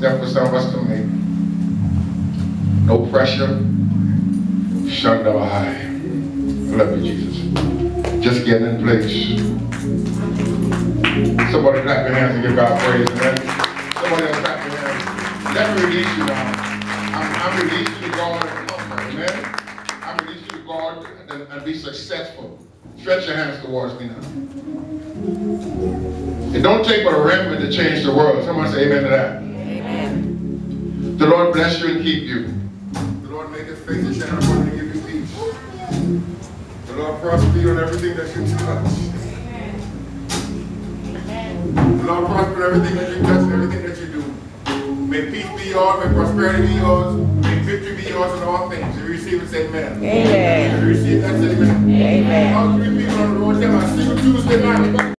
for some of us to make. No pressure, shun never high. Love you, Jesus. Just get in place. Somebody clap your hands and give God praise, amen. Somebody else clap your hands. Let me release you now. I'm, I'm releasing you to God amen. I'm releasing to God and, and be successful. Stretch your hands towards me now. It don't take but a remnant to change the world. Somebody say amen to that. The Lord bless you and keep you. The Lord make his face to shine upon you and give you peace. The Lord prosper you in everything that you touch. Amen. Amen. The Lord prosper everything that you touch and everything that you do. May peace be yours, may prosperity be yours, may victory be yours in all things. If you receive it, say amen. Amen. If you receive that, say amen. Amen. All three people on the road, tell I see you Tuesday night.